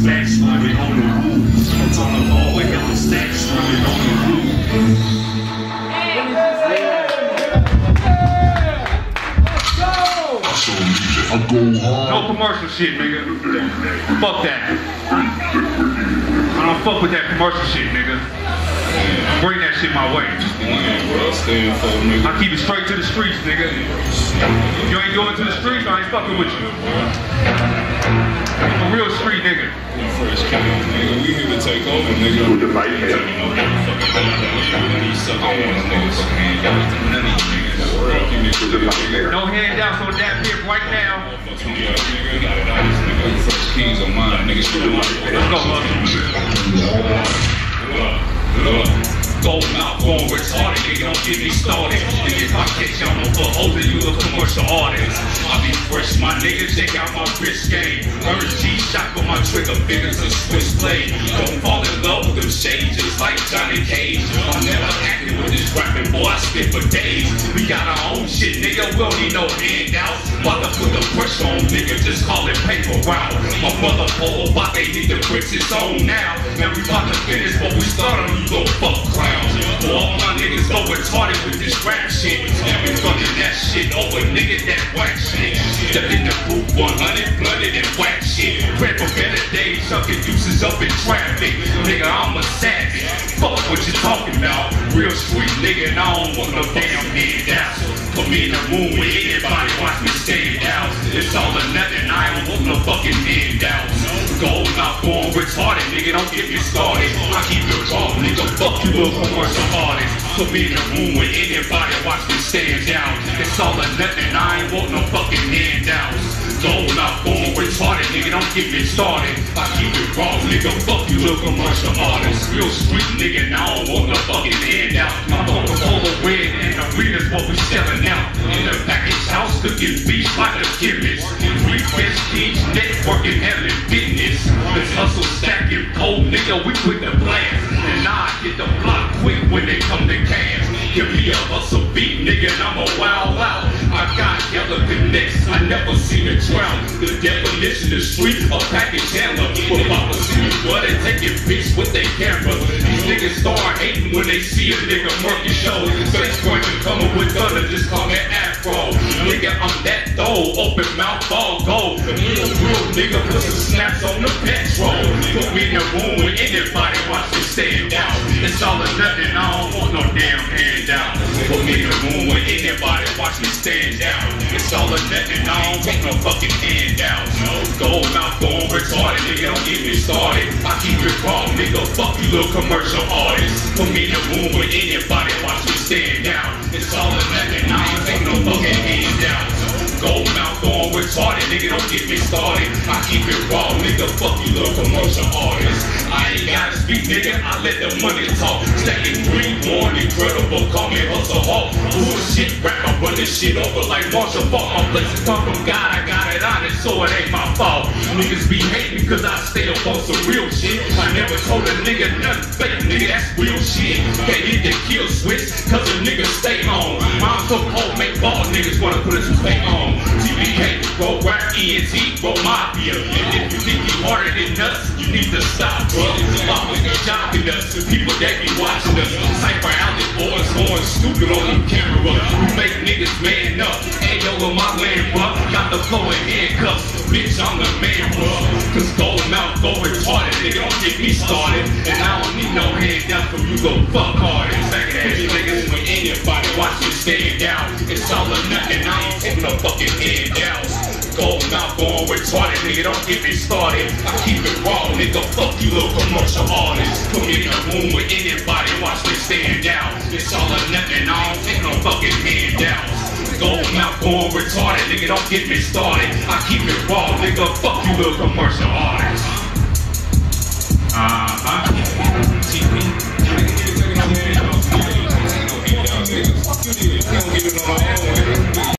stacks running on the roof. I'm on the roof. I go. No commercial shit, nigga. Fuck that. I don't fuck with that commercial shit, nigga. Bring that shit my way. I keep it straight to the streets, nigga. You ain't going to the streets, I ain't fucking with you. I'm a real street nigga. Fresh king, nigga. We here to take over, nigga. With the mic hand. These sucker ass niggas. None of you niggas. Fuck you niggas. With the mic hand. No handouts on that hip right now. Fuck you ass nigga. Got it out this nigga. Fresh kings on mine, nigga. Let's go, mother. Look, look. Gold mouth, going retarded, don't get me started. If I catch y'all, I'm for older, you a commercial artist. I be fresh, my nigga, check out my wrist game. Orange G-Shock on my trigger, fingers a Swiss blade. Don't fall in love with them shades, just like Johnny Cage. I'm never acting with this rapping, boy, I spit for days. We got our own shit, nigga, we don't need no handouts. About to put the pressure on, nigga, just call it paper route. My mother pole, but they need the bricks, it's on now. Now we about to finish what we started, shit over, nigga, that whack shit. Step in the booth, 100 blooded and whack shit. Pray for better days, sucking deuces up in traffic. Nigga, I'm a savage. Fuck what you talking about. Real street nigga, and I don't want no damn handouts. Put me in the room with anybody, watch me stand out. It's all or nothing, I don't want no fucking handouts. Gold mouth going retarded, nigga, don't get me started. I keep it raw, nigga, fuck you little commercial artist. Put me in the room with anybody, watch me stand out. It's all or nothing, I ain't want no fucking handouts. Gold mouth going retarded, nigga, don't get me started. I keep it raw, nigga, fuck you look little commercial artist. Real street nigga, and I don't want no fucking handout. My Coca-Cola red and arena's what we selling out. In the package house, cooking beef like a chemist. We best kids, networking, having business. Let's hustle, stacking cold, nigga, we quit the blast. And I get the block quick when they come to cash. Give me a hustle beat, nigga, and I'm a wild out. I got yellow connects, I never seen a drown. The definition is street, a package handler. But Papa me, boy, they taking pics with their camera. These niggas start hating when they see a nigga murky show. Face point to coming with thunder, just call me Afro. Nigga, I'm that though, open mouth, all gold. Real, real nigga, put some snaps on the petrol. Put me in the room with anybody, watch me stand out. It's all or nothing, I don't want no damn handout. Put me in the room with anybody, watch me stand out. It's all or nothing, I don't want no fucking handouts. No Gold mouth going retarded, nigga, don't get me started. I keep it raw, nigga, fuck you little commercial artists. Put me in the room with anybody, watch me stand out. It's all or nothing, I don't take no fucking handouts. Gold mouth going retarded, nigga, don't get me started. I keep it raw, nigga, fuck you little commercial artists. I ain't gotta speak, nigga, I let the money talk. Stacking green, born incredible, call me hustle hawk. Bullshit rap, I run this shit over like Marshall Faulk. My blessings come from God, I got it honest, so it ain't my fault. Niggas be hating cause I stay up on some real shit. I never told a nigga nothing fake, nigga, that's real shit. Can't hit the kill switch, cause a nigga stay home. Mom so cold, make ball niggas wanna put his fake on. TBK, bro, rap ENT, bro, mafia. And if you think you harder than us, you need to stop, bro. Mama shocking us, the people that be watching us. Cypher going stupid on camera. We make niggas man up. Hey, yo, on my land, bro. Got the flow in handcuffs. Bitch, I'm the man, bro. Cause gold mouth, go retarded. Nigga, don't get me started. And I don't need no handout from you, go fuck hard. Second ass niggas with anybody, watch me stand down. It's all or nothing, I ain't taking no fucking handouts. Gold mouth going retarded, nigga, don't get me started. I keep it raw, nigga, fuck you little commercial artists. Put me in a room with anybody, watch me stand down. It's all or nothing, I don't take no fucking handouts. Gold mouth going retarded, nigga, don't get me started. I keep it raw, nigga, fuck you little commercial artists. Uh-huh. TV. No no. Fuck you, nigga. You don't get it nigga.